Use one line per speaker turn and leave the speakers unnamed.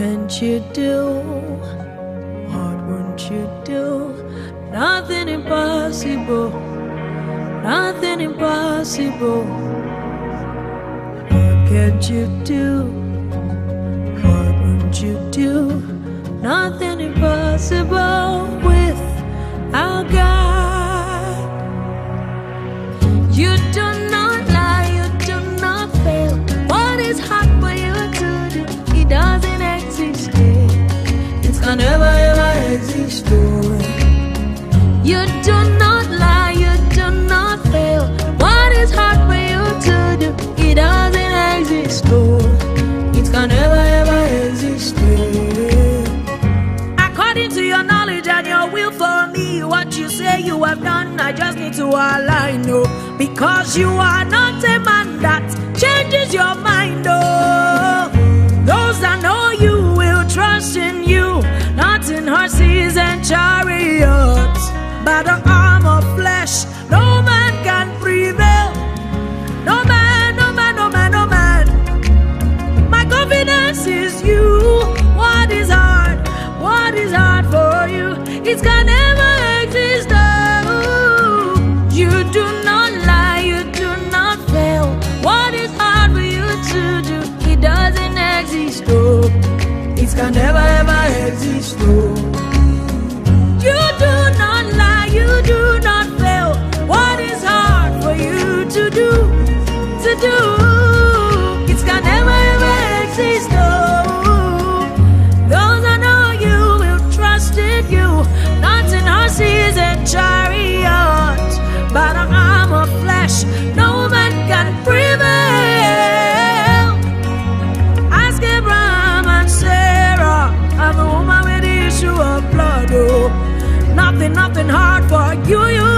can't you do? What won't you do? Nothing impossible. Nothing impossible. What can't you do? What won't you do? Nothing impossible with our God. You You do not lie, you do not fail. What is hard for you to do? It doesn't exist. Oh. It can never ever exist. According to your knowledge and your will for me, what you say you have done, I just need to align, no. Because you are not a man that changes your mind, oh. Those that know you will trust in you, not in horses and chariots. By the arm of flesh, no man can prevail. No man, no man, no man, no man. My confidence is you. What is hard? What is hard for you? It can never exist. Oh, you do not nothing, nothing hard for you, you.